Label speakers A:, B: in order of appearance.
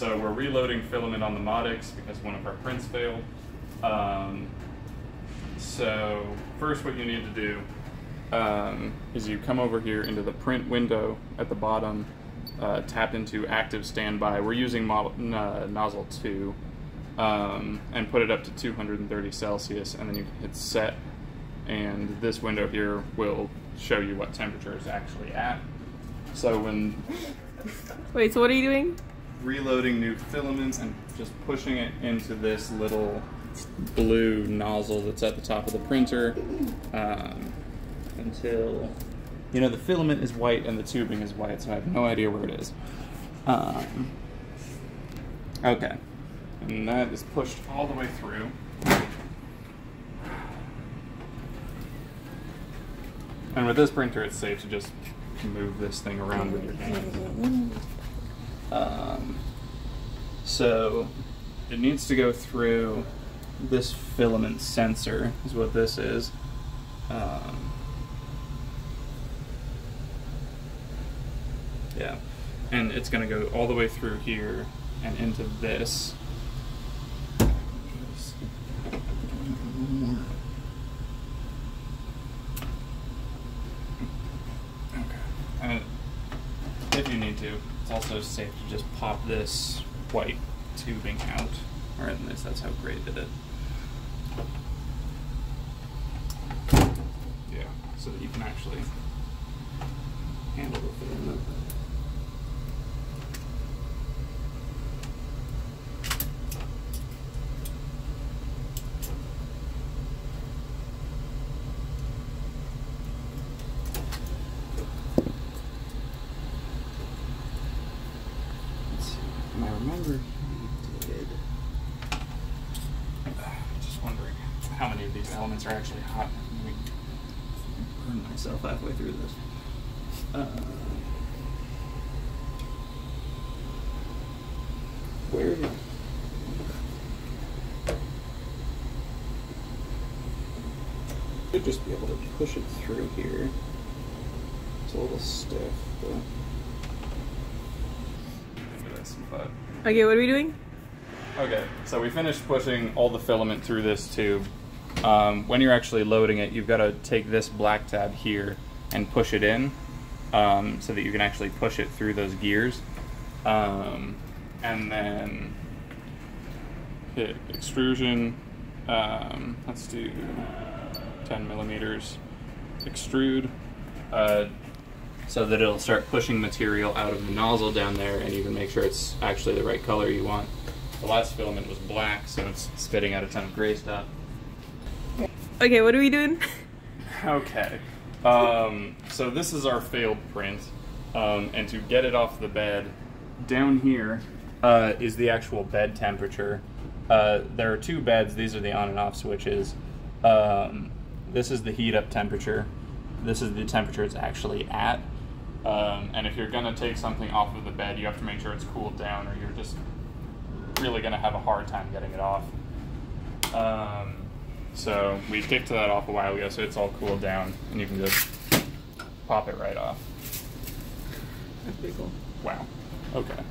A: so we're reloading filament on the Modix because one of our prints failed. Um, so first what you need to do um, is you come over here into the print window at the bottom, uh, tap into active standby. We're using model, uh, nozzle 2 um, and put it up to 230 Celsius and then you hit set and this window here will show you what temperature is actually at. So when
B: Wait, so what are you doing?
A: Reloading new filaments and just pushing it into this little blue nozzle that's at the top of the printer um, until you know the filament is white and the tubing is white so i have no idea where it is. Um, okay. And that is pushed all the way through. And with this printer it's safe to just move this thing around with your hands um, so it needs to go through this filament sensor, is what this is. Um, yeah, and it's going to go all the way through here and into this. Okay. And if you need to, it's also safe to just pop this white tubing out. Or at least that's how Gray did it. Yeah, so that you can actually handle the filament. Let's see. And I remember he did. Just wondering how many of these elements are actually hot. Let me burn myself halfway through this. Uh, where? Should just be able to push it through here. It's a little stiff, but. Maybe that's some fun.
B: Okay, what are we doing?
A: Okay, so we finished pushing all the filament through this tube. Um, when you're actually loading it, you've got to take this black tab here and push it in um, so that you can actually push it through those gears. Um, and then hit extrusion. Um, let's do 10 millimeters. Extrude. Uh, so that it'll start pushing material out of the nozzle down there and you can make sure it's actually the right color you want. The last filament was black, so it's spitting out a ton of gray stuff.
B: Okay, what are we doing?
A: Okay. Um, so this is our failed print. Um, and to get it off the bed, down here uh, is the actual bed temperature. Uh, there are two beds. These are the on and off switches. Um, this is the heat up temperature. This is the temperature it's actually at. Um, and if you're going to take something off of the bed, you have to make sure it's cooled down or you're just really going to have a hard time getting it off. Um, so we kicked that off a while ago, so it's all cooled down, and you can just pop it right off.
B: That's pretty cool.
A: Wow. Okay.